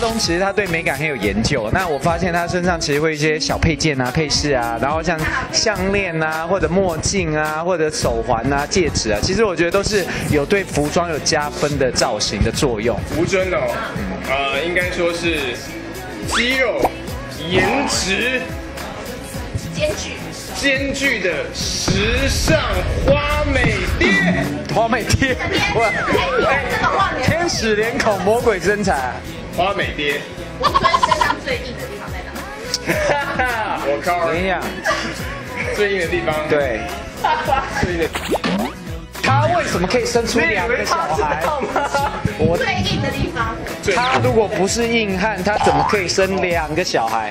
东其实他对美感很有研究。那我发现他身上其实会一些小配件啊、配饰啊，然后像项链啊，或者墨镜啊，或者手环啊、戒指啊，其实我觉得都是有对服装有加分的造型的作用。吴尊哦，呃，应该说是肌肉、颜值兼具。兼具的时尚花美爹，花美爹，哇，天使脸孔，魔鬼身材，花美爹。你身上最硬的地方在哪？哈哈，我靠，怎样？最硬的地方？对，最硬的。他为什么可以生出两个小孩？我最硬的地方。他如果不是硬汉，他怎么可以生两个小孩？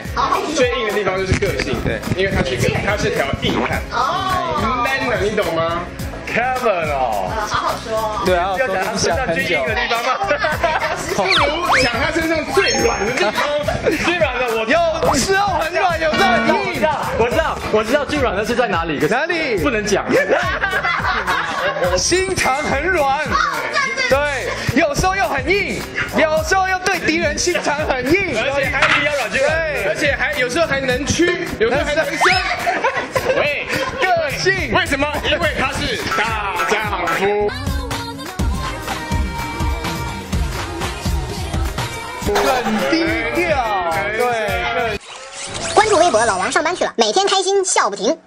最硬的地方就是个性，对，因为他是个，他是条硬汉。哦，man 的，你懂吗？Kevin 哦，好好说。对啊，要讲他身上最硬的地方吗？不如讲他身上最软的地方。最软的，我有时候很软，有时候很硬。我知道，我知道最软的是在哪里？哪里？不能讲。心肠很软，对，有时候又很硬，有时候又对敌人心肠很硬，而且还比较软，对，而且还有时候还能屈，有时候还能伸。喂，个性？为什么？因为。很低调，对。关注微博，老王上班去了，每天开心笑不停。